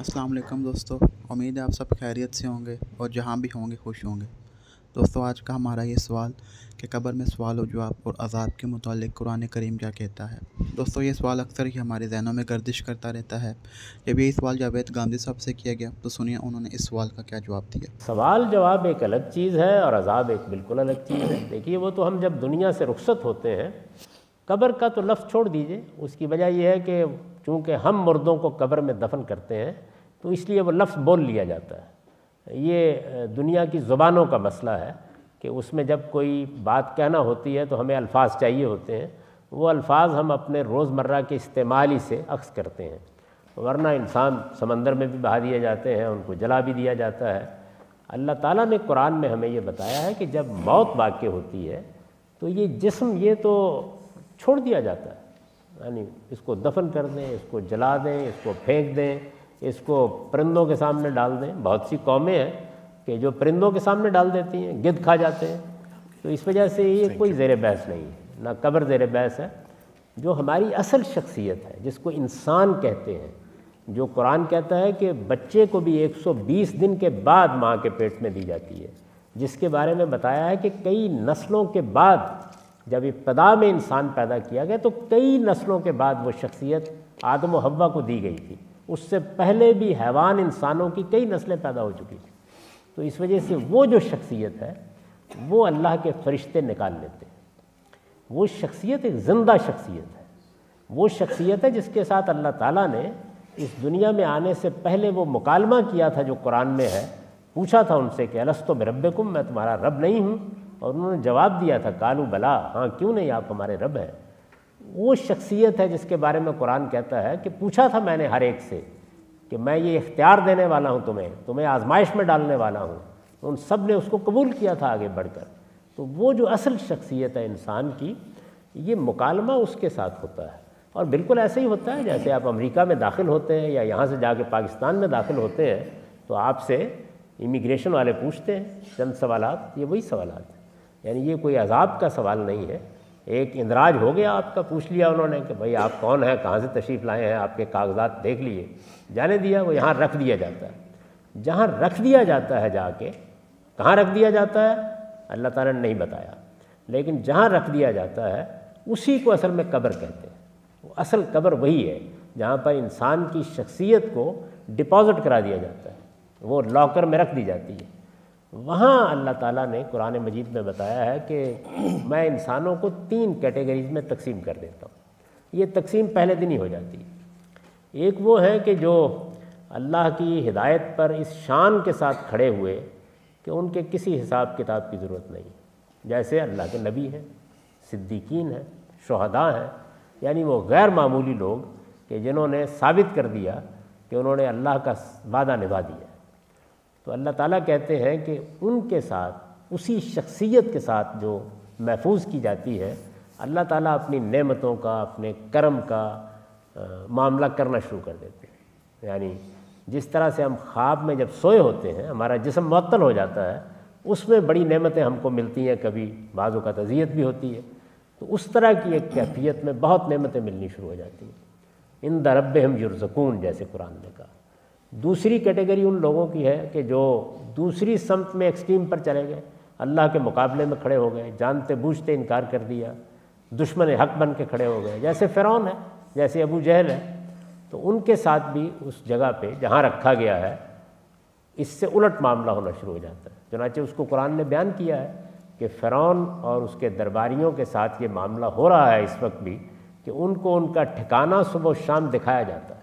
अस्सलाम वालेकुम दोस्तों। उम्मीद है आप सब खैरियत से होंगे और जहाँ भी होंगे खुश होंगे। दोस्तों, आज का हमारा ये सवाल कि कब्र में सवाल व जवाब और अज़ाब के मुतालिक कुरान करीम क्या कहता है? दोस्तों, ये सवाल अक्सर ही हमारे जहनों में गर्दिश करता रहता है। जब ये सवाल जावेद गांधी साहब से किया गया तो सुनिए उन्होंने इस सवाल का क्या जवाब दिया। सवाल जवाब एक अलग चीज़ है और अजाब एक बिल्कुल अलग चीज़ है। देखिए, वो तो हम जब दुनिया से रुखसत होते हैं कब्र का तो लफ्ज़ छोड़ दीजिए। उसकी वजह यह है कि चूँकि हम मुर्दों को कब्र में दफन करते हैं तो इसलिए वो लफ्ज़ बोल लिया जाता है। ये दुनिया की ज़ुबानों का मसला है कि उसमें जब कोई बात कहना होती है तो हमें अल्फाज चाहिए होते हैं। वो अल्फाज हम अपने रोज़मर्रा के इस्तेमाल ही से अक्स करते हैं। वरना इंसान समंदर में भी बहा दिए जाते हैं, उनको जला भी दिया जाता है। अल्लाह ताला ने कुरान में हमें ये बताया है कि जब मौत वाक़ होती है तो ये जिस्म, ये तो छोड़ दिया जाता है। यानी इसको दफन कर दें इसको जला दें इसको फेंक दें इसको परिंदों के सामने डाल दें। बहुत सी कौमें हैं कि जो परिंदों के सामने डाल देती हैं गिद्ध खा जाते हैं। तो इस वजह से ये कोई ज़ेर बहस नहीं है ना कब्र ज़ेर बहस है। जो हमारी असल शख्सियत है जिसको इंसान कहते हैं जो कुरान कहता है कि बच्चे को भी 120 दिन के बाद माँ के पेट में दी जाती है जिसके बारे में बताया है कि कई नस्लों के बाद जब इब्तदा में इंसान पैदा किया गया तो कई नस्लों के बाद वो शख्सियत आदम हवा को दी गई थी। उससे पहले भी हैवान इंसानों की कई नस्लें पैदा हो चुकी थी। तो इस वजह से वो जो शख्सियत है, वो अल्लाह के फरिश्ते निकाल लेते हैं। वो शख्सियत एक ज़िंदा शख्सियत है। वो शख्सियत है जिसके साथ अल्लाह ताला ने इस दुनिया में आने से पहले वो मुकालमा किया था जो कुरान में है। पूछा था उनसे कि, अलस्तो में रब मैं तुम्हारा रब नहीं हूँ। और उन्होंने जवाब दिया था, कालू बला हाँ क्यों नहीं आप हमारे रब हैं? वो शख्सियत है जिसके बारे में कुरान कहता है कि पूछा था मैंने हर एक से कि मैं ये इख्तियार देने वाला हूँ तुम्हें तुम्हें आजमाइश में डालने वाला हूँ। तो उन सबने उसको कबूल किया था आगे बढ़कर। तो वो जो असल शख्सियत है इंसान की, ये मुकालमा उसके साथ होता है। और बिल्कुल ऐसे ही होता है, जैसे आप अमेरिका में दाखिल होते हैं या यहाँ से जाके पाकिस्तान में दाखिल होते हैं तो आपसे इमिग्रेशन वाले पूछते हैं, चंद सवाल ये वही सवाल हैं। यानी ये कोई अजाब का सवाल नहीं है। एक इंदराज हो गया आपका, पूछ लिया उन्होंने कि भाई आप कौन हैं, कहाँ से तशरीफ़ लाए हैं, आपके कागजात देख लिए। जाने दिया, वो यहाँ रख दिया जाता है। जहाँ रख दिया जाता है जाके, कहाँ रख दिया जाता है? अल्लाह ताला ने नहीं बताया। लेकिन जहाँ रख दिया जाता है, उसी को असल में कब्र कहते हैं। वो असल कब्र वही है, जहाँ पर इंसान की शख्सियत को डिपॉज़िट करा दिया जाता है। वो लॉकर में रख दी जाती है। वहाँ अल्लाह ताला ने कुरान मजीद में बताया है कि मैं इंसानों को तीन कैटेगरीज में तकसीम कर देता हूँ। ये तकसीम पहले दिन ही हो जाती है। एक वो है कि जो अल्लाह की हिदायत पर इस शान के साथ खड़े हुए कि उनके किसी हिसाब किताब की ज़रूरत नहीं। जैसे अल्लाह के नबी हैं, सिद्दीकीन हैं, शहदा हैं, यानी वो गैर मामूली लोग कि जिन्होंने साबित कर दिया कि उन्होंने अल्लाह का वादा निभा दिया। तो अल्लाह ताला कहते हैं कि उनके साथ उसी शख्सियत के साथ जो महफूज की जाती है अल्लाह ताला अपनी नेमतों का अपने कर्म का आ, मामला करना शुरू कर देते हैं। यानी जिस तरह से हम ख्वाब में जब सोए होते हैं हमारा जिसम मअतल हो जाता है उसमें बड़ी नेमतें हमको मिलती हैं कभी बाज़ों का तजियत भी होती है। तो उस तरह की एक कैफियत में बहुत नेमतें मिलनी शुरू हो जाती हैं। इन दरब हम युरजकून जैसे कुरान ने कहा। दूसरी कैटेगरी उन लोगों की है कि जो दूसरी समत में एक्सट्रीम पर चले गए, अल्लाह के मुकाबले में खड़े हो गए, जानते बूझते इनकार कर दिया, दुश्मन हक बन के खड़े हो गए। जैसे फ़िरौन है, जैसे अबू जहल है तो उनके साथ भी उस जगह पे जहाँ रखा गया है, इससे उलट मामला होना शुरू हो जाता है। चुनाचे उसको कुरान ने बयान किया है कि फ़िरौन और उसके दरबारियों के साथ ये मामला हो रहा है इस वक्त भी कि उनको उनका ठिकाना सुबह शाम दिखाया जाता है।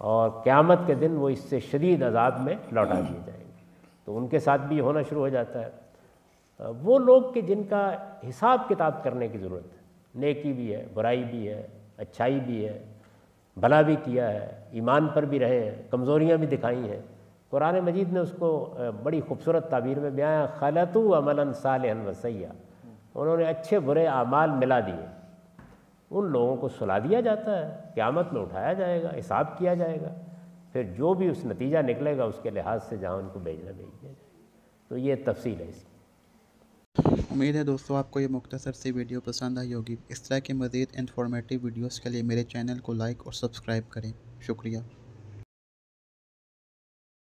और क़्यामत के दिन वो इससे शदीद अजाब में लौटा दिए जाएँगे। तो उनके साथ भी होना शुरू हो जाता है। वो लोग के जिनका हिसाब किताब करने की ज़रूरत है, नेकी भी है, बुराई भी है, अच्छाई भी है, भला भी किया है, ईमान पर भी रहे हैं, कमज़ोरियाँ भी दिखाई हैं। कुरान मजीद ने उसको बड़ी खूबसूरत ताबीर में बयान खलतु अमलन साल वसैया उन्होंने अच्छे बुरे अमाल मिला दिए। उन लोगों को सुला दिया जाता है। क़्यामत में उठाया जाएगा, हिसाब किया जाएगा। फिर जो भी उस नतीजा निकलेगा, उसके लिहाज से जहाँ उनको भेजना भेज दिया जाएगा। तो ये तफसील है इसकी। उम्मीद है दोस्तों, आपको ये मुख्तसर सी वीडियो पसंद आई होगी। इस तरह के मज़ीद इन्फॉर्मेटिव वीडियोज़ के लिए मेरे चैनल को लाइक और सब्सक्राइब करें। शुक्रिया।